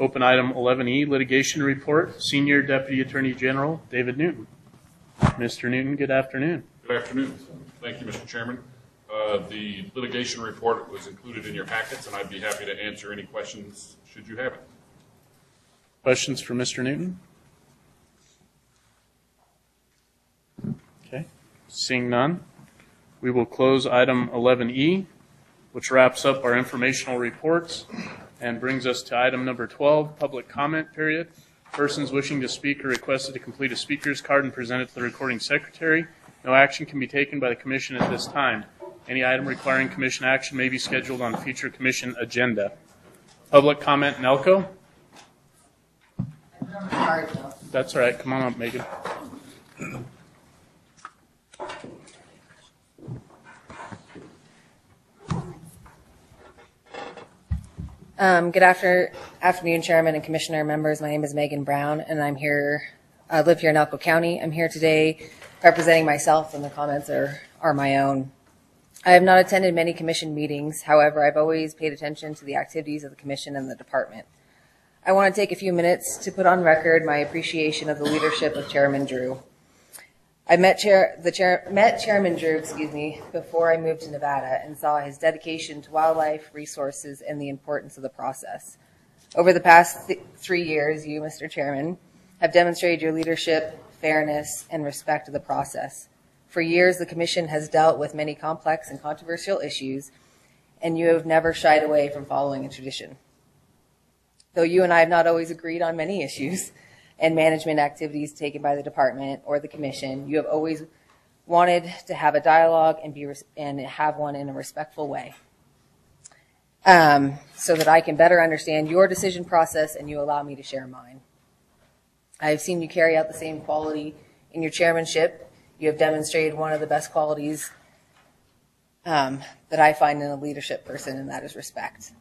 Open item 11E, litigation report, Senior Deputy Attorney General David Newton. Mr. Newton, good afternoon. Good afternoon. Thank you, Mr. Chairman. Uh, The litigation report was included in your packets, and I'd be happy to answer any questions should you have it. Questions for Mr. Newton? Okay, seeing none, we will close item 11E, which wraps up our informational reports and brings us to item number 12, public comment period. Persons wishing to speak are requested to complete a speaker's card and present it to the recording secretary. No action can be taken by the commission at this time. Any item requiring commission action may be scheduled on a future commission agenda. Public comment, in Elko? That's all right. Come on up, Megan. Um, good after, afternoon, Chairman and Commissioner members. My name is Megan Brown, and I'm here, I live here in Elko County. I'm here today representing myself, and the comments are, are my own. I have not attended many commission meetings. However, I've always paid attention to the activities of the commission and the department. I want to take a few minutes to put on record my appreciation of the leadership of Chairman Drew. I met Chair, the Chair, met Chairman Drew, excuse me, before I moved to Nevada and saw his dedication to wildlife resources and the importance of the process. Over the past th- three years, you, Mr. Chairman, have demonstrated your leadership, fairness, and respect of the process. For years, the Commission has dealt with many complex and controversial issues, and you have never shied away from following a tradition. Though you and I have not always agreed on many issues and management activities taken by the department or the commission, you have always wanted to have a dialogue and be and have one in a respectful way, um, so that I can better understand your decision process and you allow me to share mine. I have seen you carry out the same quality in your chairmanship. You have demonstrated one of the best qualities um, that I find in a leadership person, and that is respect.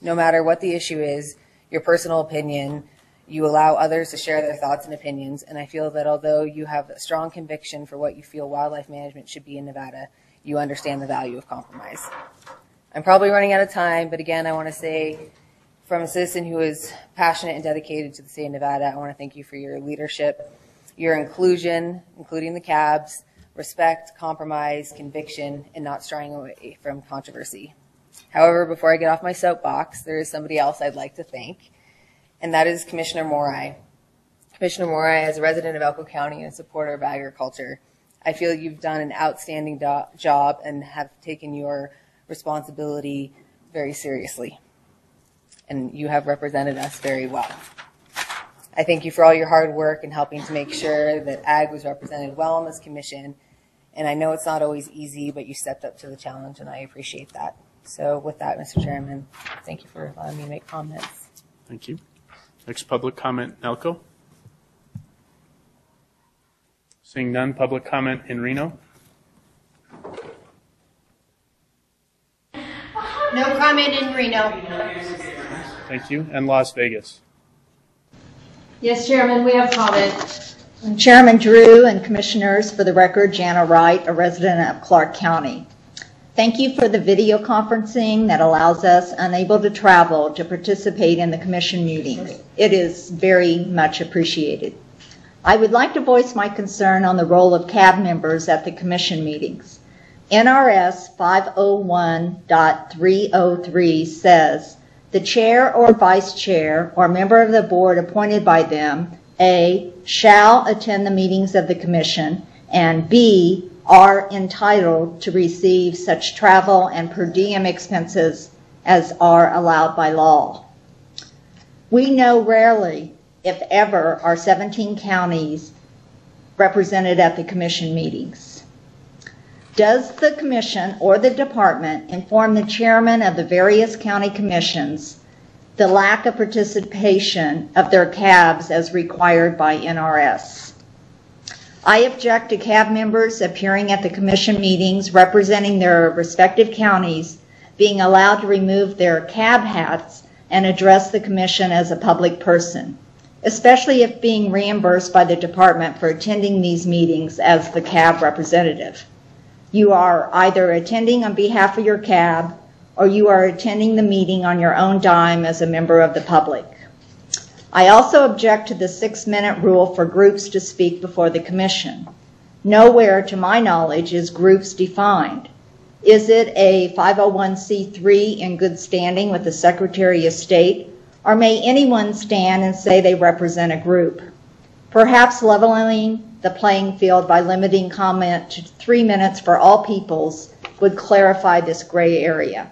No matter what the issue is, your personal opinion, you allow others to share their thoughts and opinions, and I feel that although you have a strong conviction for what you feel wildlife management should be in Nevada, you understand the value of compromise. I'm probably running out of time, but again, I want to say, from a citizen who is passionate and dedicated to the state of Nevada, I want to thank you for your leadership, your inclusion, including the cabs, respect, compromise, conviction, and not straying away from controversy. However, before I get off my soapbox, there is somebody else I'd like to thank, and that is Commissioner Morai. Commissioner Morai, as a resident of Elko County and a supporter of agriculture, I feel you've done an outstanding do- job and have taken your responsibility very seriously. And you have represented us very well. I thank you for all your hard work in helping to make sure that ag was represented well on this commission. And I know it's not always easy, but you stepped up to the challenge, and I appreciate that. So with that, Mr. Chairman, thank you for allowing me to make comments. Thank you. Next public comment, in Elko. Seeing none, public comment in Reno. No comment in Reno. Thank you. And Las Vegas. Yes, Chairman, we have comment. Chairman Drew and Commissioners, for the record, Jana Wright, a resident of Clark County. Thank you for the video conferencing that allows us unable to travel to participate in the commission meetings. It is very much appreciated. I would like to voice my concern on the role of CAB members at the commission meetings. NRS 501.303 says, "The chair or vice chair or member of the board appointed by them a, shall attend the meetings of the commission, and B, are entitled to receive such travel and per diem expenses as are allowed by law. We know rarely, if ever, are 17 counties represented at the commission meetings. Does the commission or the department inform the chairman of the various county commissions the lack of participation of their cabs as required by NRS. I object to cab members appearing at the commission meetings representing their respective counties being allowed to remove their cab hats and address the commission as a public person, especially if being reimbursed by the department for attending these meetings as the cab representative. You are either attending on behalf of your cab or you are attending the meeting on your own dime as a member of the public. I also object to the six-minute rule for groups to speak before the commission. Nowhere, to my knowledge, is groups defined. Is it a 501c3 in good standing with the Secretary of State, or may anyone stand and say they represent a group? Perhaps leveling the playing field by limiting comment to three minutes for all peoples would clarify this gray area.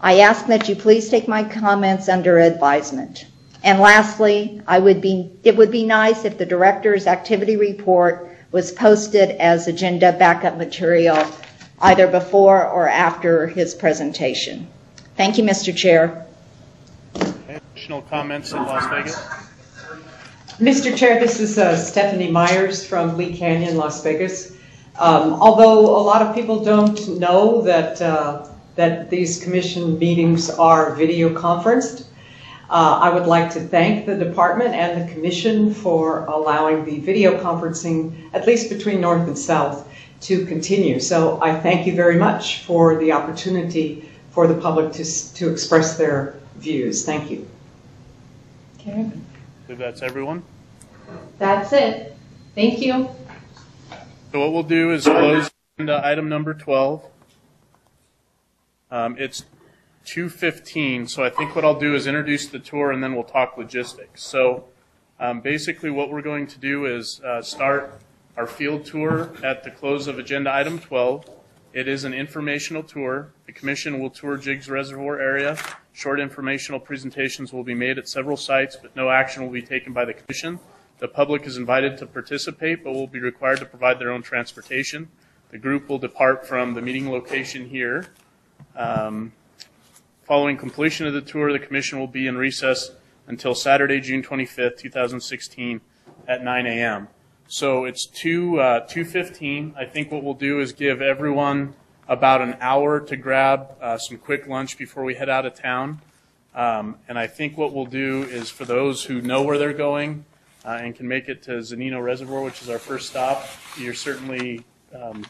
I ask that you please take my comments under advisement. And lastly, I would be, it would be nice if the director's activity report was posted as agenda backup material either before or after his presentation. Thank you, Mr. Chair. Additional comments in Las Vegas? Mr. Chair, this is uh, Stephanie Myers from Lee Canyon, Las Vegas. Um, Although a lot of people don't know that, uh, that these commission meetings are video conferenced, uh, I would like to thank the department and the commission for allowing the video conferencing, at least between north and south, to continue. So I thank you very much for the opportunity for the public to, to express their views. Thank you. I believe that's everyone. That's it. Thank you. So what we'll do is close agenda item number 12. Um, It's 2:15, so I think what I'll do is introduce the tour and then we'll talk logistics. So um, basically what we're going to do is uh, start our field tour at the close of agenda item 12. It is an informational tour. The commission will tour Jiggs Reservoir area. Short informational presentations will be made at several sites, but no action will be taken by the commission. The public is invited to participate, but will be required to provide their own transportation. The group will depart from the meeting location here. Um, Following completion of the tour, the commission will be in recess until Saturday, June 25th, 2016, at 9 a.m. So it's 2, uh, 2:15. I think what we'll do is give everyone about an hour to grab uh, some quick lunch before we head out of town. Um, And I think what we'll do is for those who know where they're going uh, and can make it to Zunino Reservoir, which is our first stop, you're certainly um,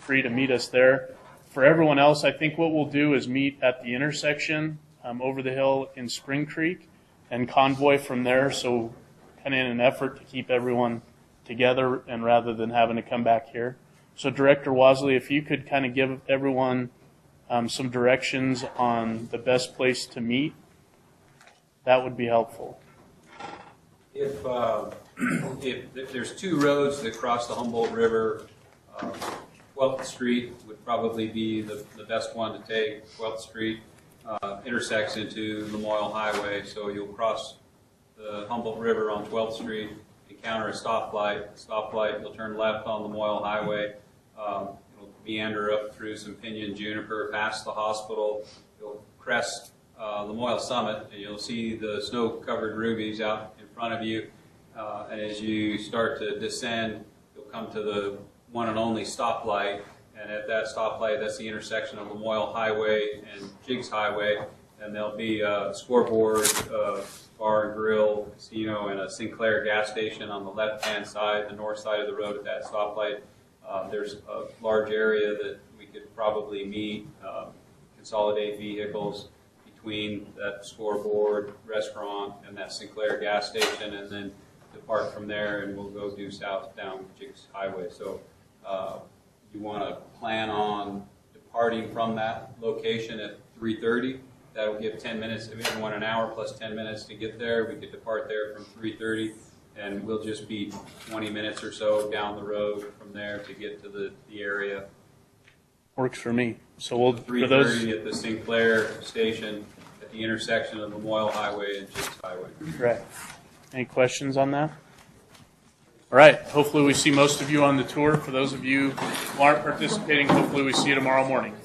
free to meet us there. For everyone else, I think what we'll do is meet at the intersection um, over the hill in Spring Creek and convoy from there. So, kind of in an effort to keep everyone together and rather than having to come back here. So, Director Wasley, if you could kind of give everyone um, some directions on the best place to meet, that would be helpful. If, uh, if, if there's two roads that cross the Humboldt River, uh, 12th Street would probably be the, the best one to take. 12th Street uh, intersects into Lamoille Highway, so you'll cross the Humboldt River on 12th Street, encounter a stoplight. Stoplight, you'll turn left on Lamoille Highway. Um, It'll meander up through some pinyon juniper, past the hospital. You'll crest uh, Lamoille Summit, and you'll see the snow-covered rubies out in front of you. Uh, And as you start to descend, you'll come to the one and only stoplight. And at that stoplight, that's the intersection of Lamoille Highway and Jiggs Highway. And there'll be a scoreboard, a bar and grill, casino, and a Sinclair gas station on the left-hand side, the north side of the road at that stoplight. Uh, There's a large area that we could probably meet, um, consolidate vehicles between that scoreboard, restaurant, and that Sinclair gas station, and then depart from there, and we'll go due south down Jiggs Highway. So Uh, you want to plan on departing from that location at 3:30. That'll give 10 minutes, if you want an hour plus 10 minutes to get there, we could depart there from 3:30, and we'll just be 20 minutes or so down the road from there to get to the, the area. Works for me. So we'll, for those. 3:30 at the Sinclair station at the intersection of Memorial Highway and Jiggs Highway. correct. Any questions on that? All right, hopefully we see most of you on the tour. For those of you who aren't participating, hopefully we see you tomorrow morning.